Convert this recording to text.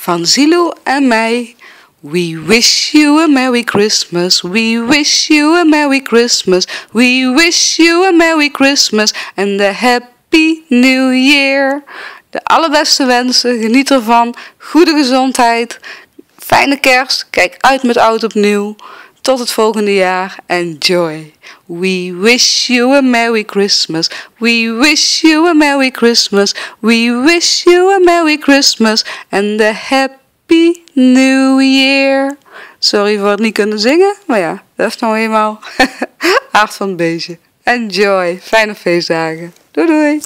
van Zilo en mij. We wish you a Merry Christmas. We wish you a Merry Christmas. We wish you a Merry Christmas and a Happy New Year. De allerbeste wensen. Geniet ervan. Goede gezondheid. Fijne kerst. Kijk uit met oud opnieuw. Tot het volgende jaar. Enjoy. We wish you a Merry Christmas. We wish you a Merry Christmas. We wish you a Merry Christmas and a Happy New Year. Sorry voor het niet kunnen zingen, maar ja, dat is nou eenmaal aard van het beestje. Enjoy. Fijne feestdagen. Doei doei.